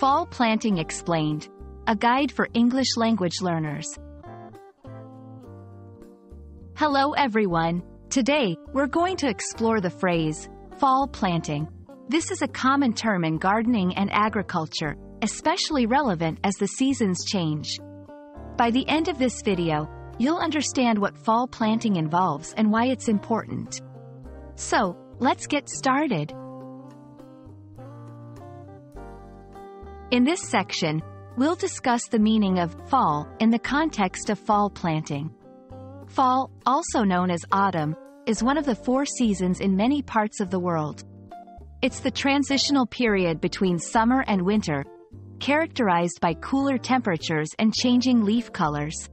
Fall Planting Explained, a guide for English language learners. Hello everyone. Today, we're going to explore the phrase, fall planting. This is a common term in gardening and agriculture, especially relevant as the seasons change. By the end of this video, you'll understand what fall planting involves and why it's important. So, let's get started. In this section, we'll discuss the meaning of fall in the context of fall planting. Fall, also known as autumn, is one of the four seasons in many parts of the world. It's the transitional period between summer and winter, characterized by cooler temperatures and changing leaf colors.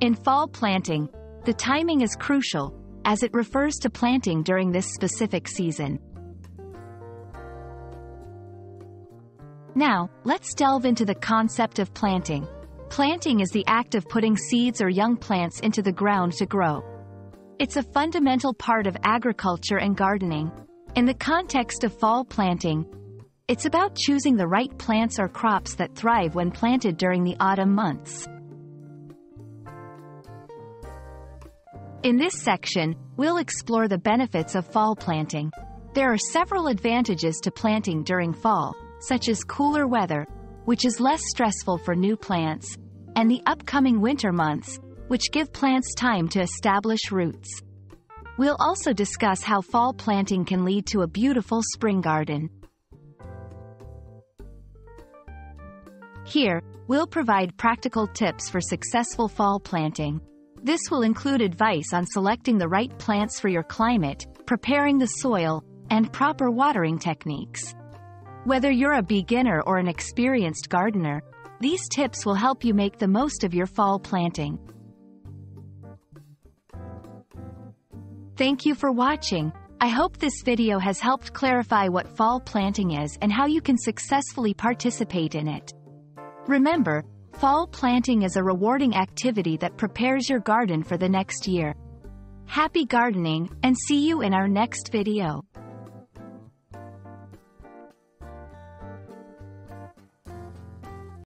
In fall planting, the timing is crucial, as it refers to planting during this specific season. Now, let's delve into the concept of planting. Planting is the act of putting seeds or young plants into the ground to grow. It's a fundamental part of agriculture and gardening. In the context of fall planting, it's about choosing the right plants or crops that thrive when planted during the autumn months. In this section, we'll explore the benefits of fall planting. There are several advantages to planting during fall, such as cooler weather, which is less stressful for new plants, and the upcoming winter months, which give plants time to establish roots. We'll also discuss how fall planting can lead to a beautiful spring garden. Here, we'll provide practical tips for successful fall planting. This will include advice on selecting the right plants for your climate, preparing the soil, and proper watering techniques. Whether you're a beginner or an experienced gardener, these tips will help you make the most of your fall planting. Thank you for watching. I hope this video has helped clarify what fall planting is and how you can successfully participate in it. Remember, fall planting is a rewarding activity that prepares your garden for the next year. Happy gardening, and see you in our next video.